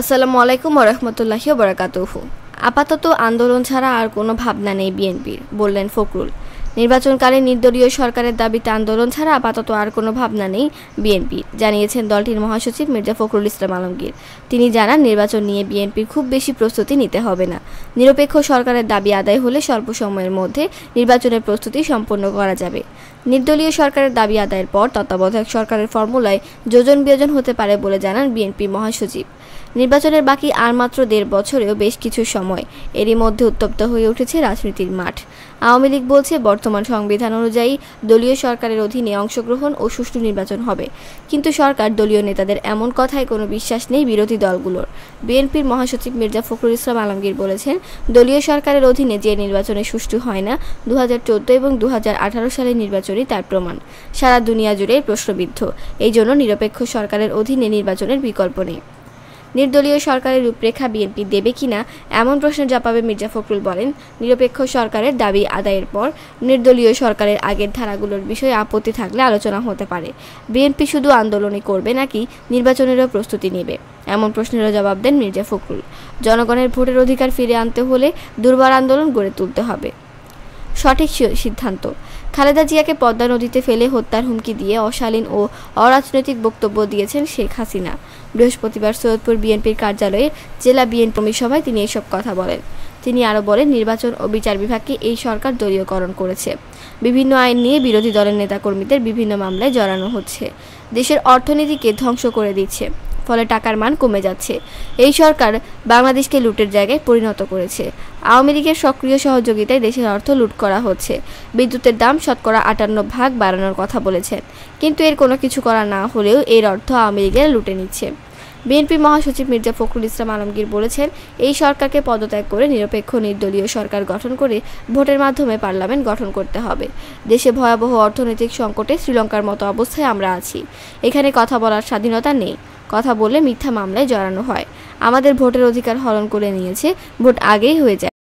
আসসালামু আলাইকুম ওরহমতুল্লাহি বরাকাতুহু। আপাতত আন্দোলন ছাড়া আর কোনো ভাবনা নেই বিএনপির বললেন ফখরুল। নির্বাচনকালে নির্দলীয় সরকারের দাবিতে আন্দোলন ছাড়া আপাতত আর কোনো ভাবনা নেই বিএনপি, জানিয়েছেন দলটির মহাসচিব মির্জা ফখরুল ইসলাম আলমগীর। তিনি জানান, নির্বাচন নিয়ে বিএনপির খুব বেশি প্রস্তুতি নিতে হবে না। নিরপেক্ষ সরকারের দাবি আদায় হলে স্বল্প সময়ের মধ্যে নির্বাচনের প্রস্তুতি সম্পন্ন করা যাবে। নির্দলীয় সরকারের দাবি আদায়ের পর তত্ত্বাবধায়ক সরকারের ফর্মুলায় যোজন বিয়োজন হতে পারে বলে জানান বিএনপি মহাসচিব। নির্বাচনের বাকি আর মাত্র দেড় বছরেও বেশ কিছু সময় এরই মধ্যে উত্তপ্ত হয়ে উঠেছে রাজনীতির মাঠ। আওয়ামী লীগ বলছে, বর্তমান সংবিধান অনুযায়ী দলীয় সরকারের অধীনে অংশগ্রহণ ও সুষ্ঠু নির্বাচন হবে। কিন্তু সরকার, দলীয় নেতাদের এমন কথায় কোনো বিশ্বাস নেই বিরোধী দলগুলোর। বিএনপির মহাসচিব মির্জা ফখরুল ইসলাম আলমগীর বলেছেন, দলীয় সরকারের অধীনে যে নির্বাচনে সুষ্ঠু হয় না দু হাজার চোদ্দ এবং দু হাজার আঠারো সালের নির্বাচনই তার প্রমাণ। সারা দুনিয়া জুড়ে প্রশ্নবিদ্ধ। এই জন্য নিরপেক্ষ সরকারের অধীনে নির্বাচনের বিকল্প নেই। নির্দলীয় সরকারের রূপরেখা বিএনপি দেবে কিনা এমন প্রশ্নের জবাবে মির্জা ফখরুল বলেন, নিরপেক্ষ সরকারের দাবি আদায়ের পর নির্দলীয় সরকারের আগের ধারাগুলোর বিষয়ে আপত্তি থাকলে আলোচনা হতে পারে। বিএনপি শুধু আন্দোলনই করবে নাকি নির্বাচনেরও প্রস্তুতি নেবে? এমন প্রশ্নেরও জবাব দেন মির্জা ফখরুল। জনগণের ভোটের অধিকার ফিরে আনতে হলে দুর্বার আন্দোলন গড়ে তুলতে হবে। সঠিক সিদ্ধান্ত। খালেদা জিয়াকে পদ্মা নদীতে ফেলে হত্যার হুমকি দিয়ে অশালীন ও অরাজনৈতিক বক্তব্য দিয়েছেন শেখ হাসিনা। বৃহস্পতিবার সৈয়দপুর বিএনপির কার্যালয়ে জেলা বিএনপি সভায় তিনি এসব কথা বলেন। তিনি আরও বলেন, নির্বাচন ও বিচার বিভাগকে এই সরকার দলীয়করণ করেছে। বিভিন্ন আইন নিয়ে বিরোধী দলের নেতাকর্মীদের বিভিন্ন মামলায় জড়ানো হচ্ছে। দেশের অর্থনীতিকে ধ্বংস করে দিচ্ছে। ফলে টাকার মান কমে যাচ্ছে। এই সরকার বাংলাদেশকে লুটের জায়গায় পরিণত করেছে। আওয়ামী লীগের সক্রিয় সহযোগিতায় দেশের অর্থ লুট করা হচ্ছে। বিদ্যুতের দাম শতকরা আটান্ন ভাগ বাড়ানোর কথা বলেছেন। কিন্তু এর কোনো কিছু করা না হলেও এর অর্থ আওয়ামী লীগের লুটে নিচ্ছে। বিএনপি মহাসচিব মির্জা ফখরুল ইসলাম আলমগীর বলেছেন, এই সরকারকে পদত্যাগ করে নিরপেক্ষ নির্দলীয় সরকার গঠন করে ভোটের মাধ্যমে পার্লামেন্ট গঠন করতে হবে। দেশে ভয়াবহ অর্থনৈতিক সংকটে শ্রীলঙ্কার মতো অবস্থায় আমরা আছি। এখানে কথা বলার স্বাধীনতা নেই। কথা বলে মিথ্যা মামলায় জড়ানো হয়। আমাদের ভোটের অধিকার হরণ করে নিয়েছে, ভোট আগেই হয়ে যায়।